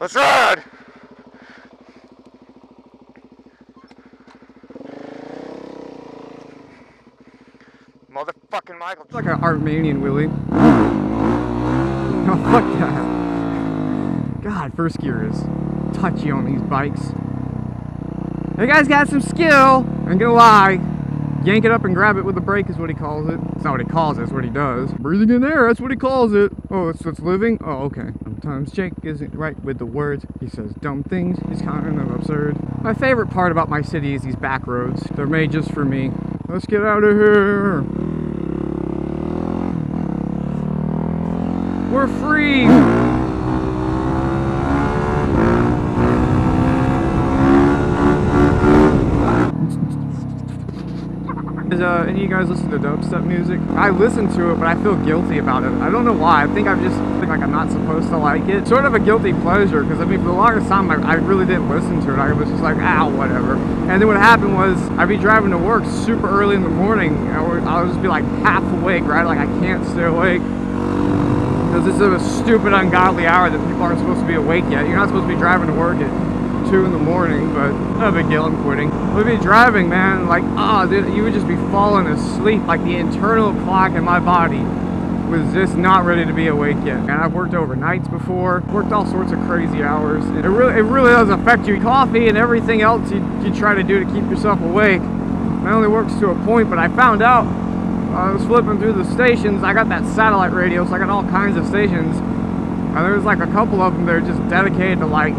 Let's ride! Motherfucking Michael. It's like an Armenian Willie. Oh, fuck that. God, first gear is touchy on these bikes. The guy's got some skill. I'm gonna lie. Yank it up and grab it with the brake is what he calls it. It's not what he calls it, it's what he does. Breathing in air, that's what he calls it. Oh, it's what's living? Oh, okay. Sometimes Jake isn't right with the words. He says dumb things. He's kind of absurd. My favorite part about my city is these back roads. They're made just for me. Let's get out of here. We're free! Uh, any of you guys listen to dubstep music? I listen to it, but I feel guilty about it. I don't know why. I think I'm just think like I'm not supposed to like it. Sort of a guilty pleasure, because I mean, for the longest time, I, I really didn't listen to it. I was just like, ah, whatever. And then what happened was, I'd be driving to work super early in the morning. I would, I just be like half awake, right? Like I can't stay awake because this is a stupid, ungodly hour that people aren't supposed to be awake yet. You're not supposed to be driving to work at 2 in the morning, but no big deal, I'm quitting. We'd be driving, man, like, ah, oh, dude, you would just be falling asleep. Like, the internal clock in my body was just not ready to be awake yet. And I've worked overnights before, worked all sorts of crazy hours. It really, it really does affect you. Coffee and everything else you, you try to do to keep yourself awake, it only works to a point, but I found out I was flipping through the stations. I got that satellite radio, so I got all kinds of stations. And there's like a couple of them that are just dedicated to like,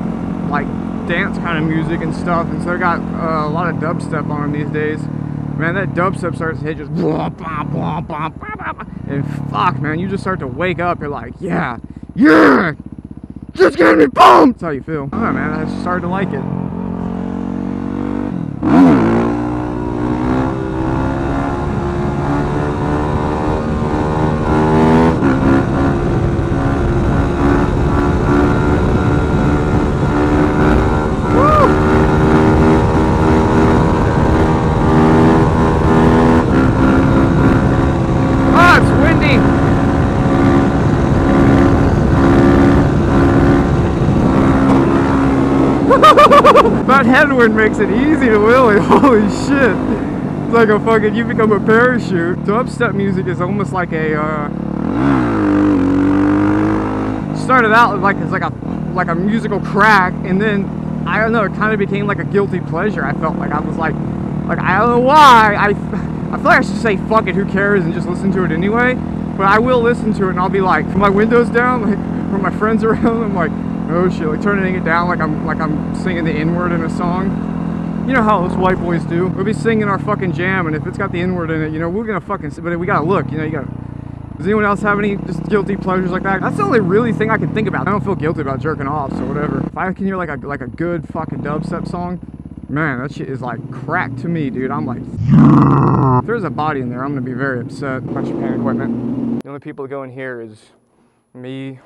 like dance kind of music and stuff. And so they got uh, a lot of dubstep on them these days. Man, that dubstep starts to hit just blah, blah, blah, blah, blah, blah, and fuck, man, you just start to wake up. You're like, yeah, yeah, just get me pumped. That's how you feel. Oh man, I started to like it. that headwind makes it easy to wheelie. Holy shit. It's like a fucking, you become a parachute. Dubstep music is almost like a, uh, started out like, it's like a, like a musical crack and then, I don't know, it kind of became like a guilty pleasure. I felt like I was like, like, I don't know why. I, I feel like I should say fuck it, who cares, and just listen to it anyway. But I will listen to it and I'll be like, from my windows down, like, when my friends around, I'm like, oh shit, like turning it down like I'm like I'm singing the N-word in a song. You know how those white boys do. We'll be singing our fucking jam, and if it's got the N-word in it, you know, we're gonna fucking, but we gotta look, you know, you gotta, does anyone else have any just guilty pleasures like that? That's the only really thing I can think about. I don't feel guilty about jerking off, so whatever. If I can hear like a, like a good fucking dubstep song, man, that shit is like crack to me, dude. I'm like, if there's a body in there, I'm gonna be very upset. Bunch of pain equipment. The only people that go in here is me,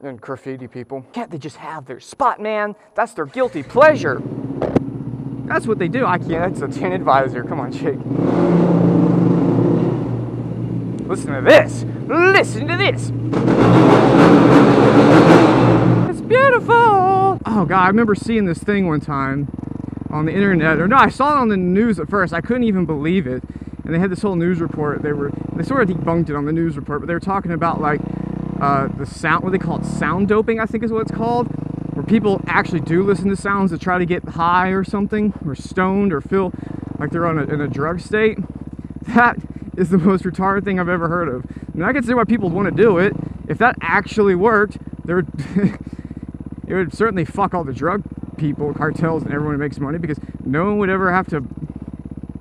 and graffiti people. Can't they just have their spot, man? That's their guilty pleasure. That's what they do. I can't. That's a tinted visor. Come on, Jake. Listen to this. Listen to this. It's beautiful. Oh, God. I remember seeing this thing one time on the internet. Or no, I saw it on the news at first. I couldn't even believe it. And they had this whole news report. They were, they sort of debunked it on the news report, but they were talking about like uh, the sound, what they call it, sound doping, I think is what it's called, where people actually do listen to sounds to try to get high or something, or stoned, or feel like they're on a, in a drug state. That is the most retarded thing I've ever heard of. I mean, I can see why people would want to do it. If that actually worked, there it would certainly fuck all the drug people, cartels, and everyone who makes money because no one would ever have to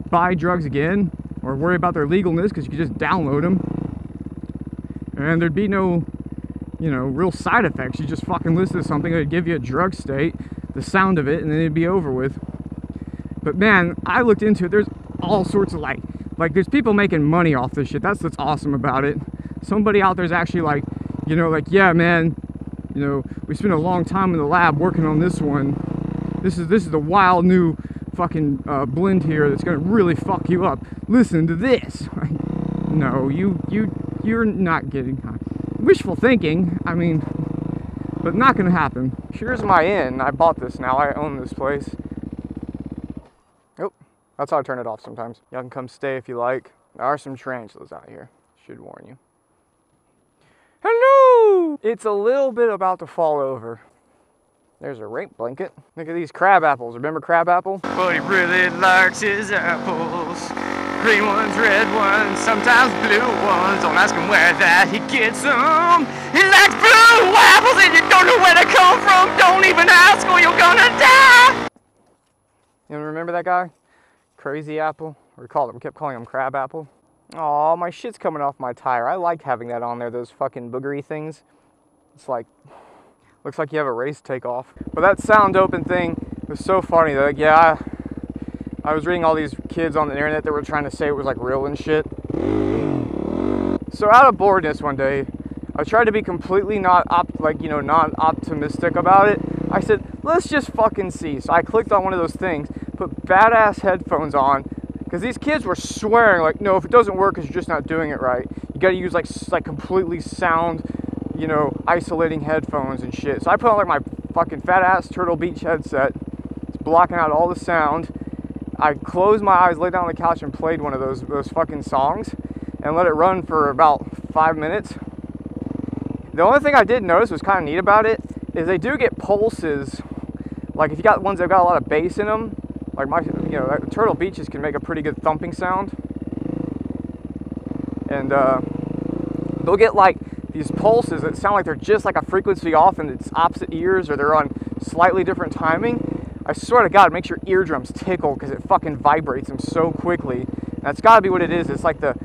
buy drugs again or worry about their legalness because you could just download them and there'd be no you know real side effects. You just fucking listen to something that'd give you a drug state the sound of it and then it'd be over with. But man i looked into it there's all sorts of like like there's people making money off this shit. That's what's awesome about it. Somebody out there's actually like you know like yeah man you know we spent a long time in the lab working on this one. This is this is the wild new fucking uh, blend here that's gonna really fuck you up. Listen to this. No you you you're not getting high. Wishful thinking, I mean, but not gonna happen. Here's my inn. I bought this now. I own this place. Oh, that's how I turn it off sometimes. Y'all can come stay if you like. There are some tarantulas out here. Should warn you. Hello! It's a little bit about to fall over. There's a rape blanket. Look at these crab apples. Remember crab apple? But he really likes his apples. Green ones, red ones, sometimes blue ones. Don't ask him where that he gets them. He likes blue apples and you don't know where they come from. Don't even ask or you're gonna die. You remember that guy? Crazy apple? We called him, we kept calling him crab apple. Aw, my shit's coming off my tire. I like having that on there, those fucking boogery things. It's like, looks like you have a race takeoff. But that sound doping thing was so funny. Like, yeah, I, I was reading all these kids on the internet that were trying to say it was like real and shit. So out of boredness one day, I tried to be completely not op- like you know not optimistic about it. I said, let's just fucking see. So I clicked on one of those things, put badass headphones on, because these kids were swearing like, no, if it doesn't work, you're just not doing it right. You got to use like like completely sound, you know, isolating headphones and shit. So I put on like my fucking fat ass Turtle Beach headset. It's blocking out all the sound. I closed my eyes, laid down on the couch, and played one of those those fucking songs, and let it run for about five minutes. The only thing I did notice was kind of neat about it is they do get pulses. Like if you got ones that got a lot of bass in them, like my, you know, Turtle Beaches can make a pretty good thumping sound. And uh, they'll get like these pulses that sound like they're just like a frequency off in its opposite ears or they're on slightly different timing. I swear to God, it makes your eardrums tickle because it fucking vibrates them so quickly. And that's got to be what it is. It's like the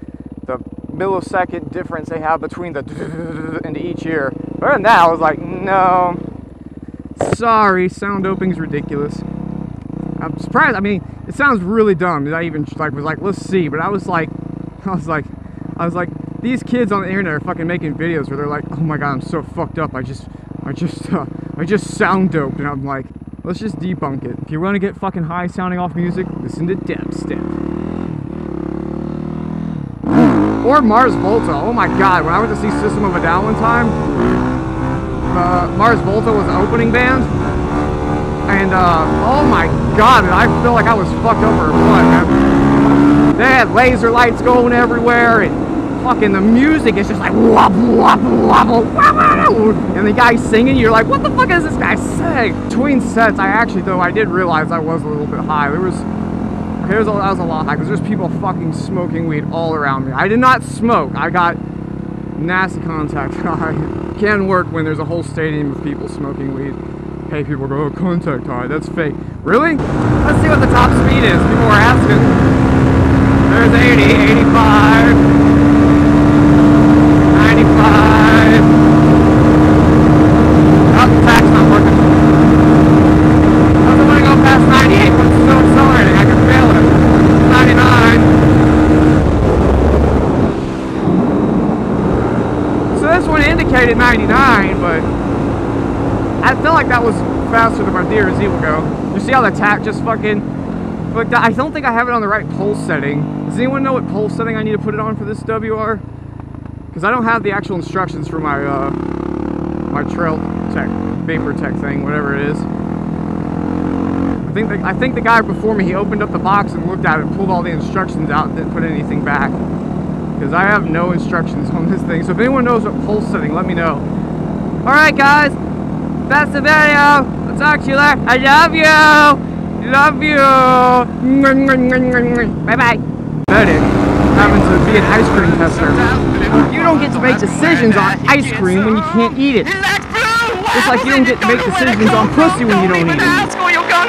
the millisecond difference they have between the into each ear. But other than that, I was like, no. Sorry, sound doping's ridiculous. I'm surprised. I mean, it sounds really dumb. I even like was like, let's see. But I was like, I was like, I was like, these kids on the internet are fucking making videos where they're like, oh my god, I'm so fucked up. I just, I just, uh, I just sound doped, And I'm like, let's just debunk it. If you want to get fucking high sounding off music, listen to dubstep. Or Mars Volta. Oh my god, when I went to see System of a Down one time, uh, Mars Volta was the opening band. And, uh, oh my god, I feel like I was fucked up or what, man. They had laser lights going everywhere, and fucking the music is just like wobble, wobble, wobble, wobble. And the guy singing, you're like, what the fuck is this guy saying? Between sets, I actually, though, I did realize I was a little bit high. There was Here's a, that was a lot high because there's people fucking smoking weed all around me. I did not smoke. I got nasty contact high. Can work when there's a whole stadium of people smoking weed. Hey, people go, oh, contact high. That's fake. Really? Let's see what the top speed is. People are asking. There's 80, 85, 95. Oh, the tach's not working. Doesn't want to go past 98, but it's still accelerating. I can feel it. 99. So this one indicated 99, but I feel like that was faster than my DRZ will go. You see how the tap just fucking clicked I don't think I have it on the right pulse setting. Does anyone know what pulse setting I need to put it on for this WR? Because I don't have the actual instructions for my uh, my trail tech, vapor tech thing, whatever it is. I think the, I think the guy before me, he opened up the box and looked at it, pulled all the instructions out, and didn't put anything back. Because I have no instructions on this thing. So if anyone knows what pulse setting, let me know. Alright guys, that's the video. I'll talk to you later. I love you. Love you. Bye bye. Medic having to be an ice cream tester. You don't get to make decisions on ice cream when you can't eat it. It's like you don't get to make decisions on pussy when you don't eat it.